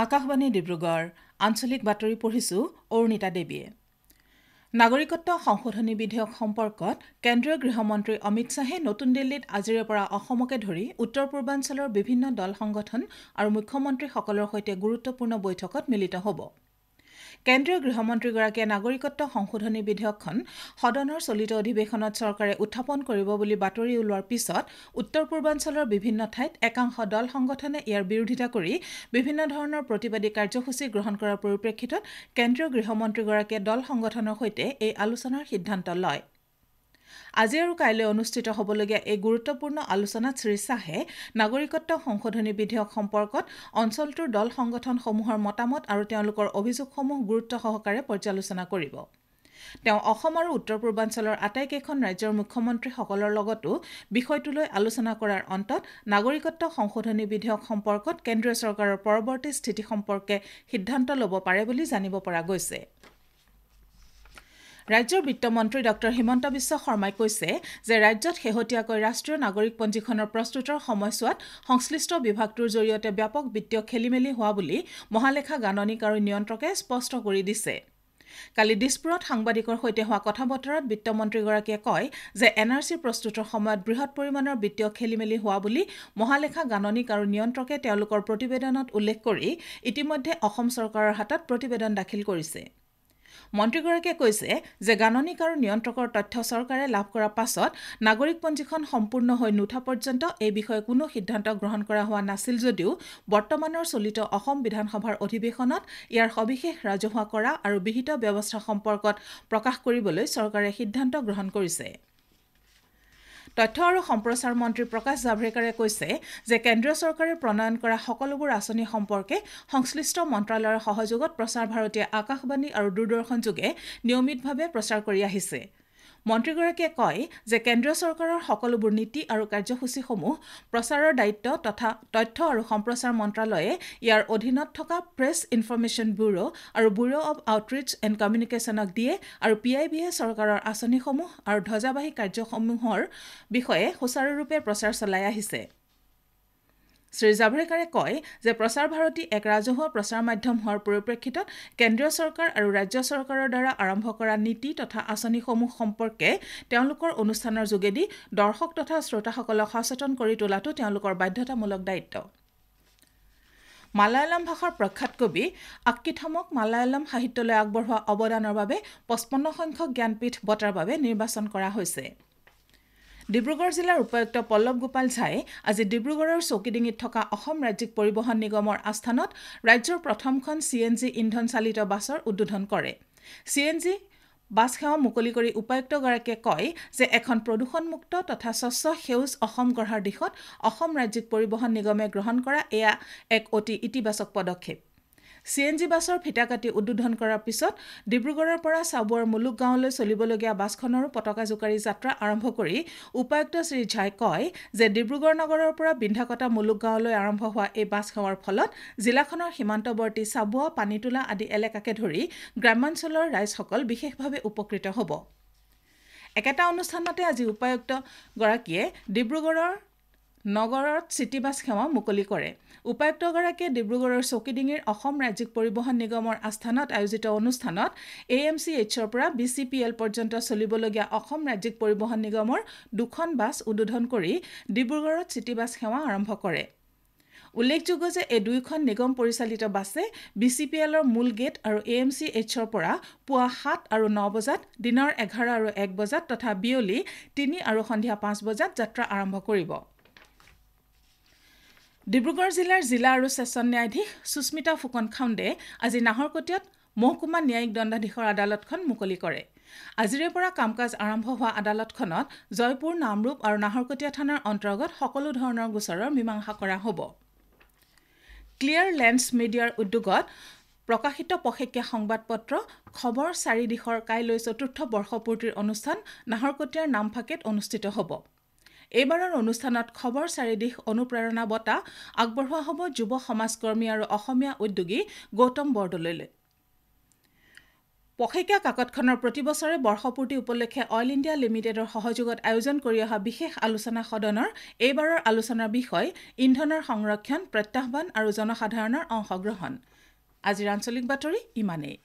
আকাশবাণী ডিব্ৰুগড়। আঞ্চলিক বাতৰি পঢ়িছোঁ অৰুণিতা দেৱীয়ে। নাগৰিকত্ব সংশোধনী বিধেয়ক সম্পৰ্কত কেন্দ্ৰীয় গৃহমন্ত্ৰী অমিত শ্বাহে নতুন দিল্লীত আজিৰে পৰা অসমকে ধৰি উত্তৰ পূৰ্বাঞ্চলৰ বিভিন্ন দল সংগঠন আৰু মুখ্যমন্ত্ৰীসকলৰ সৈতে গুৰুত্বপূৰ্ণ বৈঠকত মিলিত হ'ব। কেন্দ্ৰীয় গৃহমন্ত্ৰীগৰাকীয়ে নাগৰিকত্ব সংশোধনী বিধেয়কখন সদনৰ চলিত অধিৱেশনত চৰকাৰে উত্থাপন কৰিব বুলি বাতৰি ওলোৱাৰ পিছত উত্তৰ পূৰ্বাঞ্চলৰ বিভিন্ন ঠাইত একাংশ দল সংগঠনে ইয়াৰ বিৰোধিতা কৰি বিভিন্ন ধৰণৰ প্ৰতিবাদী কাৰ্যসূচী গ্ৰহণ কৰাৰ পৰিপ্ৰেক্ষিতত কেন্দ্ৰীয় গৃহমন্ত্ৰীগৰাকীয়ে দল সংগঠনৰ সৈতে এই আলোচনাৰ সিদ্ধান্ত লয়। আজি আৰু কাইলৈ অনুষ্ঠিত হ'বলগীয়া এই গুৰুত্বপূৰ্ণ আলোচনাত শ্ৰীশ্বাহে নাগৰিকত্ব সংশোধনী বিধেয়ক সম্পৰ্কত অঞ্চলটোৰ দল সংগঠনসমূহৰ মতামত আৰু তেওঁলোকৰ অভিযোগসমূহ গুৰুত্ব সহকাৰে পৰ্যালোচনা কৰিব। তেওঁ অসম আৰু উত্তৰ পূৰ্বাঞ্চলৰ আটাইকেইখন ৰাজ্যৰ মুখ্যমন্ত্ৰীসকলৰ লগতো বিষয়টোলৈ আলোচনা কৰাৰ অন্তত নাগৰিকত্ব সংশোধনী বিধেয়ক সম্পৰ্কত কেন্দ্ৰীয় চৰকাৰৰ পৰৱৰ্তী স্থিতি সম্পৰ্কে সিদ্ধান্ত ল'ব পাৰে বুলি জানিব পৰা গৈছে। ৰাজ্যৰ বিত্তমন্ত্ৰী ডঃ হিমন্ত বিশ্ব শৰ্মাই কৈছে যে ৰাজ্যত শেহতীয়াকৈ ৰাষ্ট্ৰীয় নাগৰিক পঞ্জীখনৰ প্ৰস্তুতৰ সময়ছোৱাত সংশ্লিষ্ট বিভাগটোৰ জৰিয়তে ব্যাপক বিত্তীয় খেলিমেলি হোৱা বুলি মহালেখা গাণনিক আৰু নিয়ন্ত্ৰকে স্পষ্ট কৰি দিছে। কালি দিছপুৰত সাংবাদিকৰ সৈতে হোৱা কথা বতৰাত বিত্তমন্ত্ৰীগৰাকীয়ে কয় যে এন আৰ চি প্ৰস্তুতৰ সময়ত বৃহৎ পৰিমাণৰ বিত্তীয় খেলিমেলি হোৱা বুলি মহালেখা গাণনিক আৰু নিয়ন্ত্ৰকে তেওঁলোকৰ প্ৰতিবেদনত উল্লেখ কৰি ইতিমধ্যে অসম চৰকাৰৰ হাতত প্ৰতিবেদন দাখিল কৰিছে। মন্ত্ৰীগৰাকীয়ে কৈছে যে গাণনিক আৰু নিয়ন্ত্ৰকৰ তথ্য চৰকাৰে লাভ কৰাৰ পাছত নাগৰিক পঞ্জীখন সম্পূৰ্ণ হৈ নুঠা পৰ্যন্ত এই বিষয়ে কোনো সিদ্ধান্ত গ্ৰহণ কৰা হোৱা নাছিল যদিও বৰ্তমানৰ চলিত অসম বিধানসভাৰ অধিৱেশনত ইয়াৰ সবিশেষ ৰাজহুৱা কৰা আৰু বিহিত ব্যৱস্থা সম্পৰ্কত প্ৰকাশ কৰিবলৈ চৰকাৰে সিদ্ধান্ত গ্ৰহণ কৰিছে। তথ্য আৰু সম্প্ৰচাৰ মন্ত্ৰী প্ৰকাশ জাভড়েকাৰে কৈছে যে কেন্দ্ৰীয় চৰকাৰে প্ৰণয়ন কৰা সকলোবোৰ আঁচনি সম্পৰ্কে সংশ্লিষ্ট মন্ত্ৰালয়ৰ সহযোগত প্ৰচাৰ ভাৰতীয়ে আকাশবাণী আৰু দূৰদৰ্শনযোগে নিয়মিতভাৱে প্ৰচাৰ কৰি আহিছে। মন্ত্ৰীগৰাকীয়ে কয় যে কেন্দ্ৰীয় চৰকাৰৰ সকলোবোৰ নীতি আৰু কাৰ্যসূচীসমূহ প্ৰচাৰৰ দায়িত্ব তথা তথ্য আৰু সম্প্ৰচাৰ মন্ত্ৰালয়ে ইয়াৰ অধীনত থকা প্ৰেছ ইনফৰমেশ্যন ব্যুৰ আৰু ব্যুৰ অব আউটৰিচ এণ্ড কমিউনিকেশ্যনক দিয়ে আৰু পি আই বিয়ে চৰকাৰৰ আঁচনিসমূহ আৰু ধ্বজাবাহী কাৰ্যসমূহৰ বিষয়ে সুচাৰুৰূপে প্ৰচাৰ চলাই আহিছে। শ্ৰীজাভড়েকাৰে কয় যে প্ৰচাৰ ভাৰতী এক ৰাজহুৱা প্ৰচাৰ মাধ্যম হোৱাৰ পৰিপ্ৰেক্ষিতত কেন্দ্ৰীয় চৰকাৰ আৰু ৰাজ্য চৰকাৰৰ দ্বাৰা আৰম্ভ কৰা নীতি তথা আঁচনিসমূহ সম্পৰ্কে তেওঁলোকৰ অনুষ্ঠানৰ যোগেদি দৰ্শক তথা শ্ৰোতাসকলক সচেতন কৰি তোলাটো তেওঁলোকৰ বাধ্যতামূলক দায়িত্ব। মালায়ালম ভাষাৰ প্ৰখ্যাত কবি আক্কিথামক মালায়ালম সাহিত্যলৈ আগবঢ়োৱা অৱদানৰ বাবে পঁচপন্ন সংখ্যক জ্ঞানপীঠ বঁটাৰ বাবে নিৰ্বাচন কৰা হৈছে। ডিব্ৰুগড় জিলাৰ উপায়ুক্ত পল্লৱ গোপাল ঝাই আজি ডিব্ৰুগড়ৰ চৌকিডিঙিত থকা অসম ৰাজ্যিক পৰিবহণ নিগমৰ আস্থানত ৰাজ্যৰ প্ৰথমখন চি এন জি ইন্ধন চালিত বাছৰ উদ্বোধন কৰে। চি এন জি বাছ সেৱা মুকলি কৰি উপায়ুক্তগৰাকীয়ে কয় যে এখন প্ৰদূষণমুক্ত তথা স্বচ্ছ সেউজ অসম গঢ়াৰ দিশত অসম ৰাজ্যিক পৰিবহণ নিগমে গ্ৰহণ কৰা এয়া এক অতি ইতিবাচক পদক্ষেপ। চি এন জি বাছৰ ফিটা কাটি উদ্বোধন কৰাৰ পিছত ডিব্ৰুগড়ৰ পৰা চাবুৱাৰ মুলুক গাঁৱলৈ চলিবলগীয়া বাছখনৰো পতাকা জোকাৰি যাত্ৰা আৰম্ভ কৰি উপায়ুক্ত শ্ৰী ঝাই কয় যে ডিব্ৰুগড় নগৰৰ পৰা বিন্ধাকটা মুলুক গাঁৱলৈ আৰম্ভ হোৱা এই বাছ সেৱাৰ ফলত জিলাখনৰ সীমান্তৱৰ্তী চাবুৱা পানীতোলা আদি এলেকাকে ধৰি গ্ৰাম্যাঞ্চলৰ ৰাইজসকল বিশেষভাৱে উপকৃত হ'ব। একেটা অনুষ্ঠানতে আজি উপায়ুক্তগৰাকীয়ে ডিব্ৰুগড়ৰ নগৰত চিটি বাছ সেৱা মুকলি কৰে। উপায়ুক্তগৰাকীয়ে ডিব্ৰুগড়ৰ চৌকিডিঙিৰ অসম ৰাজ্যিক পৰিবহণ নিগমৰ আস্থানত আয়োজিত অনুষ্ঠানত এ এম চি এইচৰ পৰা বি চি পি এল পৰ্যন্ত চলিবলগীয়া অসম ৰাজ্যিক পৰিবহণ নিগমৰ দুখন বাছ উদ্বোধন কৰি ডিব্ৰুগড়ত চিটি বাছ সেৱা আৰম্ভ কৰে। উল্লেখযোগ্য যে এই দুয়োখন নিগম পৰিচালিত বাছে বি চি পি এলৰ মূল গেট আৰু এ এম চি এইচৰ পৰা পুৱা সাত আৰু ন বজাত দিনৰ এঘাৰ আৰু এক বজাত তথা বিয়লি তিনি আৰু সন্ধিয়া পাঁচ বজাত যাত্ৰা আৰম্ভ কৰিব। ডিব্ৰুগড় জিলাৰ জিলা আৰু ছেছন ন্যায়াধীশ সুস্মিতা ফুকন খাউণ্ডে আজি নাহৰকটীয়াত মহকুমা ন্যায়িক দণ্ডাধীশৰ আদালতখন মুকলি কৰে। আজিৰে পৰা কাম কাজ আৰম্ভ হোৱা আদালতখনত জয়পুৰ নামৰূপ আৰু নাহৰকটীয়া থানাৰ অন্তৰ্গত সকলো ধৰণৰ গোচৰৰ মীমাংসা কৰা হ'ব। ক্লিয়াৰ লেন্স মিডিয়াৰ উদ্যোগত প্ৰকাশিত পষেকীয়া সংবাদপত্ৰ খবৰ চাৰি দিশৰ কাইলৈ চতুৰ্থ বৰ্ষপূৰ্তিৰ অনুষ্ঠান নাহৰকটীয়াৰ নামফাকেত অনুষ্ঠিত হ'ব। এইবাৰৰ অনুষ্ঠানত খবৰ চাৰিদিশ অনুপ্ৰেৰণা বঁটা আগবঢ়োৱা হ'ব যুৱ সমাজকৰ্মী আৰু অসমীয়া উদ্যোগী গৌতম বৰদলৈলৈ। পষেকীয়া কাকতখনৰ প্ৰতিবছৰে বৰ্ষপূৰ্তি উপলক্ষে অইল ইণ্ডিয়া লিমিটেডৰ সহযোগত আয়োজন কৰি অহা বিশেষ আলোচনা সদনৰ এইবাৰৰ আলোচনাৰ বিষয় ইন্ধনৰ সংৰক্ষণ প্ৰত্যাহ্বান আৰু জনসাধাৰণৰ অংশগ্ৰহণ। আজিৰ আঞ্চলিক বাতৰি ইমানেই।